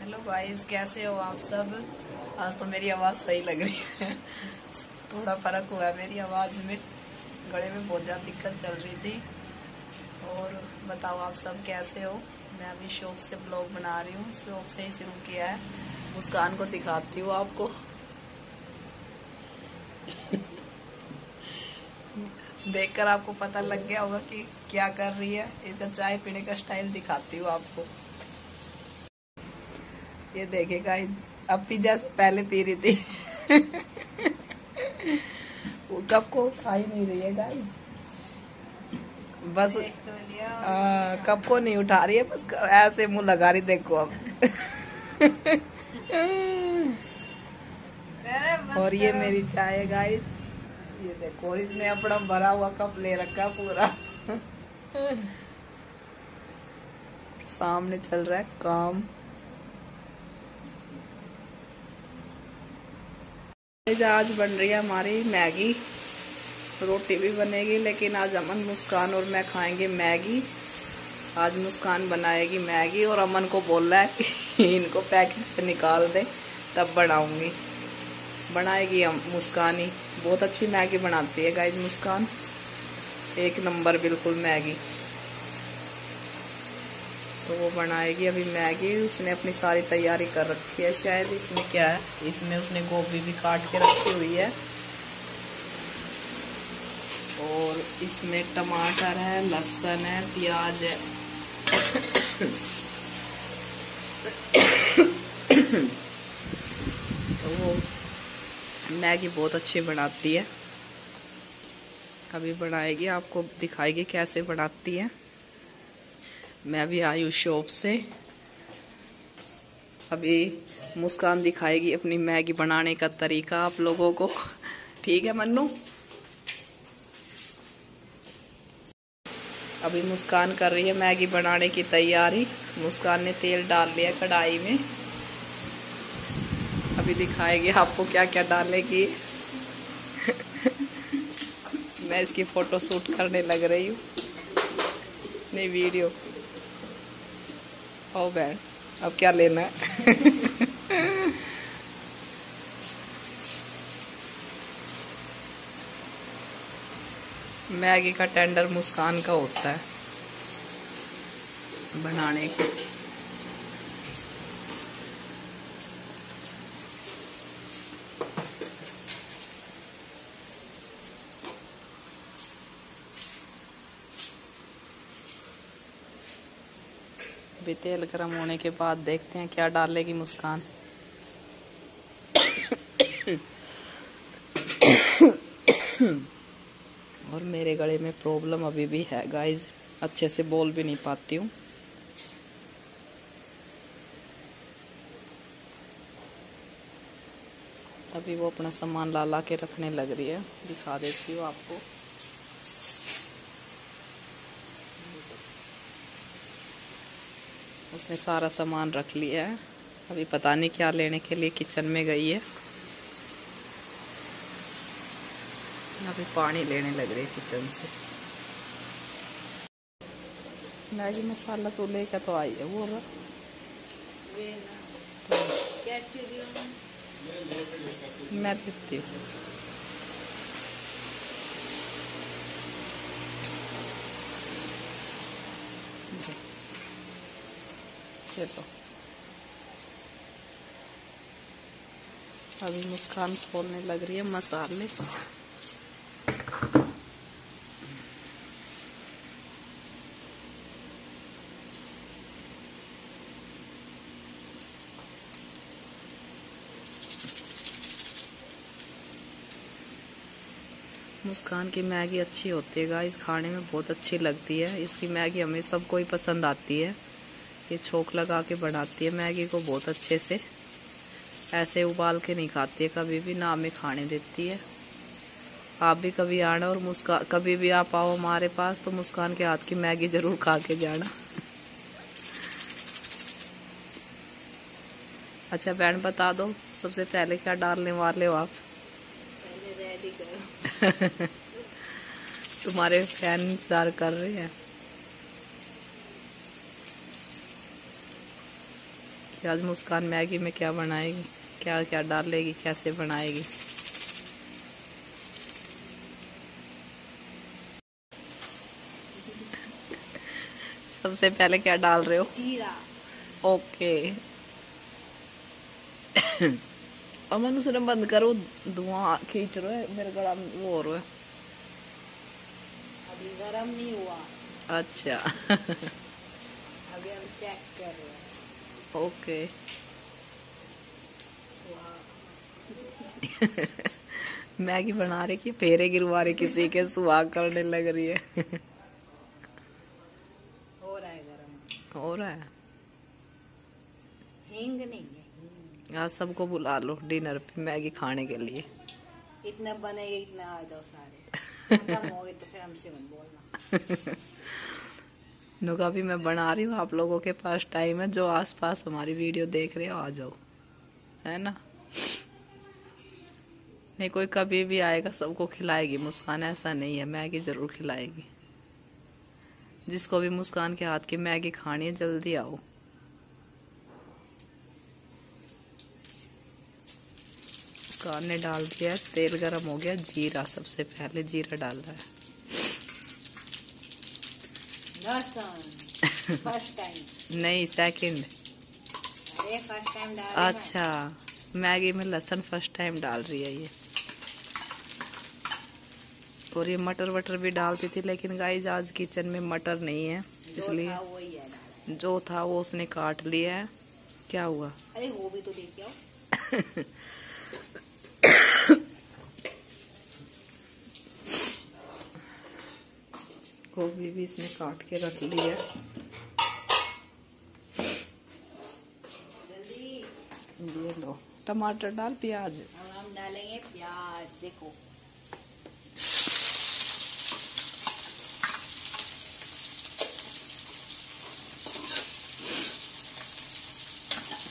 Hello guys कैसे हो आप सब? आज तो मेरी आवाज़ सही लग रही है। थोड़ा फ़र्क हुआ है मेरी आवाज़ में। गले में बहुत ज़्यादा दिक्कत चल रही थी। और बताओ आप सब कैसे हो? मैं अभी शॉप से ब्लॉग बना रही हूँ। शॉप से ही शुरू किया है। मुस्कान को दिखाती हूँ आपको। देखकर आपको पता लग गया होगा कि क्या कर रही है। इसका चाय पीने का स्टाइल दिखाती हूँ आपको। ये देखेगा अब भी जैसे पहले पी रही थी। वो कप को उठा ही नहीं रही है गाइस बस आ, कप को नहीं उठा रही है बस ऐसे मुँह लगा रही देखो अब। और ये मेरी चाय है गाइस ये देखो और इसने अपना भरा हुआ कप ले रखा पूरा। सामने चल रहा है काम। आज बन रही है हमारी, मैगी। रोटी भी बनेगी, लेकिन आज अमन मुस्कान और मैं खाएँगे मैगी। आज मुस्कान बनाएगी मैगी और अमन को बोल रहा है कि इनको पैकेट से निकाल दे, तब बनाऊँगी। बनाएगी मुस्कान ही। बहुत अच्छी मैगी बनाती है गाइज़ मुस्कान। एक नंबर बिल्कुल मैगी। तो वो बनाएगी। अभी मैगी उसने अपनी सारी तैयारी कर रखी है शायद। इसमें क्या है? इसमें उसने गोभी भी काट के रखी हुई है। और इसमें टमाटर है, लहसुन है, प्याज है। तो वो मैगी बहुत अच्छी बनाती है। अभी बनाएगी, आपको दिखाएगी कैसे बनाती है। मैं भी आई हूँ शॉप से। अभी मुस्कान दिखाएगी अपनी मैगी बनाने का तरीका आप लोगों को। ठीक है मन्नू? अभी मुस्कान कर रही है मैगी बनाने की तैयारी। मुस्कान ने तेल डाल लिया कढ़ाई में। अभी दिखाएगी आपको क्या क्या डालेगी। मैं इसकी फ़ोटो शूट करने लग रही हूँ। नहीं, वीडियो। ओ बैड अब क्या लेना है? मैगी का टेंडर मुस्कान का होता है। बनाने का अभी तेल गर्म होने के बाद देखते हैं क्या डालेगी मुस्कान। और मेरे गले में प्रॉब्लम अभी भी है गाइस अच्छे से बोल भी नहीं पाती हूँ। अभी वो अपना सामान ला ला के रखने लग रही है। दिखा देती हूँ आपको। उसने सारा सामान रख लिया है। अभी पता नहीं क्या लेने के लिए किचन में गई है। अभी पानी लेने लग रही है किचन से। मैगी मसाला तो लेकर तो आई है वो रहा मैं देती हूँ। चलो अभी मुस्कान खोलने लग रही है मसाले मुस्कान की मैगी अच्छी होती है गाइस खाने में बहुत अच्छी लगती है. इसकी मैगी हमें सबको ही पसंद आती है. ये छोक लगा के बनाती है। मैगी को बहुत अच्छे से ऐसे उबाल के नहीं खाती है। कभी भी ना हमें खाने देती है। आप भी कभी आना और मुस्कान कभी भी आप आओ हमारे पास तो मुस्कान के हाथ की मैगी ज़रूर खा के जाना। अच्छा बहन बता दो सबसे पहले क्या डालने वाले हो आप? रेडी तुम्हारे फ़ैन इंतज़ार कर रहे हैं। कि आज मुस्कान मैगी में क्या बनाएगी? क्या क्या डालेगी? कैसे बनाएगी? सबसे पहले क्या डाल रहे हो? जीरा। ओके। और मैंने उसे बंद करो धुआँ खींच रहे है मेरे गला वो हो रहा है। अभी गरम नहीं हुआ। अच्छा। अभी हम चेक कर रहे हैं। ओके मैगी बना रही कि फेरे गिरवा रही किसी के सुहाग करने लग रही है। हो रहा है गरम। हो रहा है। हींग नहीं है। आज सबको बुला लो डिनर पे मैगी खाने के लिए। इतना बनेगा इतना आ जाओ सारे। खत्म हो गए तो फिर हमसे मत बोलना। नुका भी मैं बना रही हूँ। आप लोगों के पास टाइम है। जो आसपास हमारी वीडियो देख रहे हो, आ जाओ। है ना? नहीं, कोई कभी भी आएगा, सबको खिलाएगी। मुस्कान, ऐसा नहीं है। मैगी ज़रूर खिलाएगी। जिसको भी मुस्कान के हाथ की मैगी खानी है, जल्दी आओ। मुस्कान ने डाल दिया तेल गरम हो गया। जीरा सबसे पहले, जीरा डाल रहा है। लहसुन नहीं सेकंड अरे फ़र्स्ट टाइम डाल अच्छा मैगी में लहसुन फ़र्स्ट टाइम डाल रही है ये। और ये मटर वटर भी डालती थी लेकिन गाइस आज किचन में मटर नहीं है इसलिए था। जो था वो उसने काट लिया है। क्या हुआ? अरे वो भी तो लेके आओ। गोभी भी इसने काट के रख ली है। ये लो टमाटर डाल प्याज। हम डालेंगे प्याज देखो।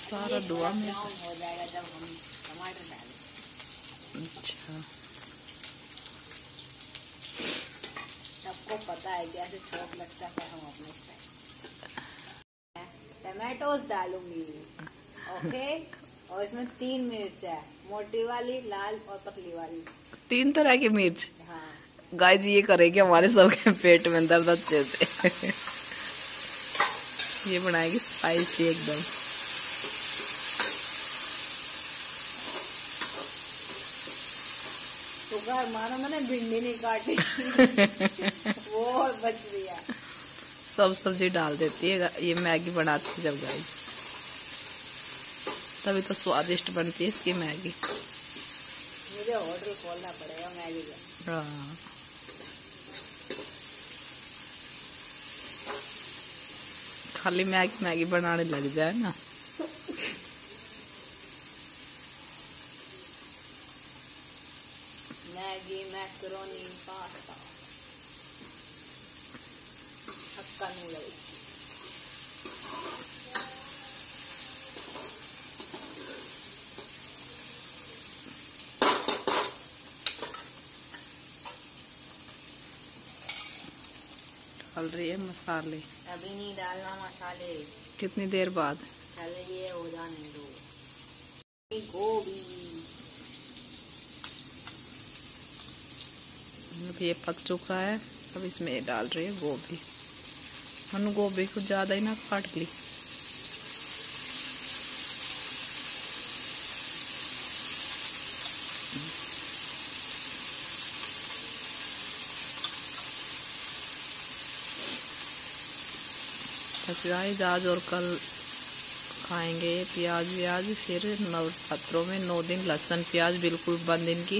सारा दुआ में हो जाएगा जब हम टमाटर डालें। अच्छा। सबको पता है कि ऐसे चोट लगता है हम अपने टमाटोज डालूँगी ओके? और इसमें तीन मिर्च है मोटी वाली लाल और पतली वाली। तीन तरह की मिर्च? हाँ। गाइस ये करेगी हमारे सबके पेट में दर्द अच्छे से। ये बनाएगी स्पाइसी एकदम। शुगर मानो मैंने भिंडी नहीं काटी। वो बच गया। सब सब्ज़ी डाल देती है ये मैगी बनाती है जब गाइस तभी तो स्वादिष्ट बनती है इसकी मैगी। मुझे होटल खोलना पड़ेगा मैगी का। हाँ। खाली मैगी मैगी बनाने लग जाए ना। डाल रही है मसाले। अभी नहीं डालना मसाले। कितनी देर बाद? पहले ये हो जाने दो। गोभी। ये पक चुका है अब इसमें डाल रही है गोभी। मनु गोभी कुछ ज़्यादा ही ना काट ली आज और कल खाएँगे प्याज व्याज फिर नवरात्रों में नौ दिन लहसुन प्याज बिल्कुल बंद इनकी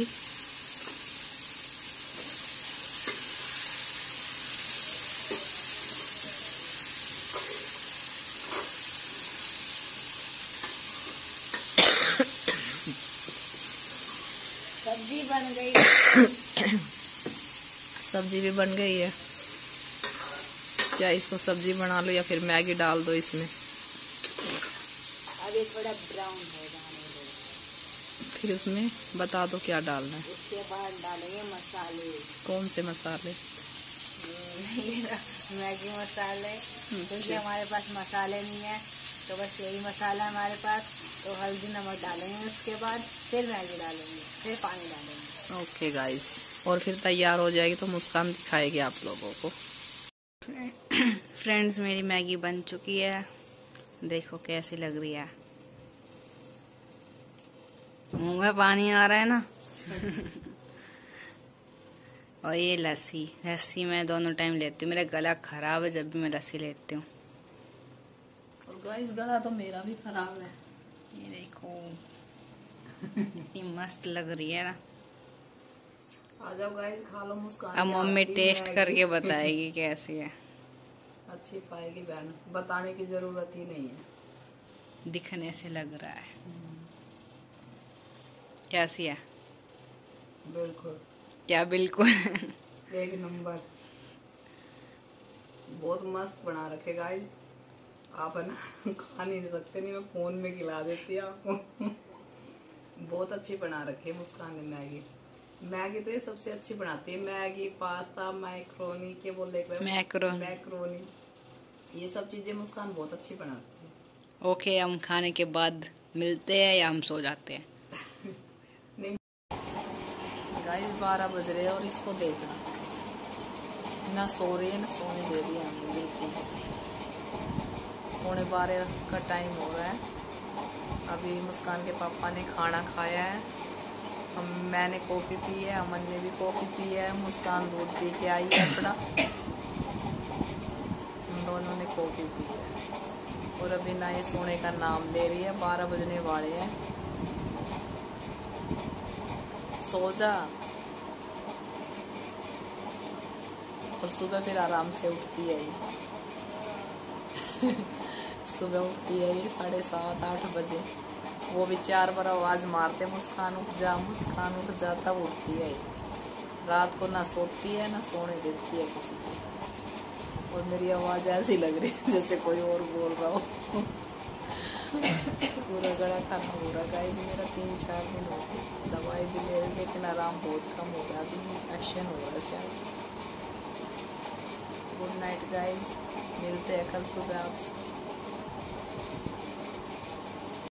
बन गई। सब्ज़ी भी बन गई है। चाहे इसको सब्ज़ी बना लो या फिर मैगी डाल दो इसमें। अभी थोड़ा ब्राउन हो फिर उसमें बता दो क्या डालना है। उसके बाद डालेंगे मसाले। कौन से मसाले? मैगी मसाले। क्योंकि हमारे पास मसाले नहीं है तो बस यही मसाला हमारे पास। तो हल्दी नमक डालेंगे उसके बाद फिर मैगी डालेंगे फिर पानी डालेंगे। ओके गाइस और फिर तैयार हो जाएगी तो मुस्कान दिखाएगी आप लोगों को। फ्रेंड्स मेरी मैगी बन चुकी है। देखो कैसी लग रही है। मुँह में पानी आ रहा है ना? और ये लस्सी। लस्सी मैं दोनों टाइम लेती हूँ। मेरा गला खराब है जब भी मैं लस्सी लेती हूँ। और गाइस गला तो मेरा भी खराब है। ये देखो इतनी मस्त लग रही है ना। अब मम्मी टेस्ट करके बताएगी कैसी है। अच्छी पाएगी बहन बताने की ज़रूरत ही नहीं है। दिखने से लग रहा है। कैसी है? बिल्कुल। क्या बिल्कुल? एक नंबर। बहुत मस्त बना रखे गाइस आप है ना खा नहीं सकते नहीं मैं फ़ोन में खिला देती आपको। बहुत अच्छी बना रखी है मुस्कान ने मैगी। मैगी तो ये सबसे अच्छी बनाती है। मैगी पास्ता मैक्रोनी के बोले मैक्रोनी। मैक्रोनी। ये सब चीज़ें मुस्कान बहुत अच्छी बनाती है। ओके हम खाने के बाद मिलते हैं या हम सो जाते हैं? गाइस बारह बज रहे हैं और इसको देखना। ना सो रही है ना सोने दे रही है हमें बिल्कुल। पौने बारह का टाइम हो रहा है। अभी मुस्कान के पापा ने खाना खाया है। हम, मैंने कॉफ़ी पी है, अमन ने भी कॉफ़ी पी है। मुस्कान दूध पी के आई है अपना। हम दोनों ने कॉफ़ी पी है। और अभी ना ये सोने का नाम ले रही है, बारह बजने वाले हैं। सो जा। और सुबह फिर आराम से उठती है ये। सुबह उठती है, ये साढ़े सात, आठ बजे। वो भी चार बार आवाज़ मारते मुस्कान उठ जा, मुस्कान उठ जा, तब उठती है रात को ना सोती है, ना सोने देती है किसी को। और मेरी आवाज़ ऐसी लग रही है, जैसे कोई और बोल रहा हो। पूरा गला खाना हो रहा गाइस मेरा तीन चार दिन हो गए। दवाई भी ले रही लेकिन आराम बहुत कम हो रहा अभी इन्फेक्शन हो रहा है गुड नाइट गाइस मिलते हैं कल सुबह आपसे।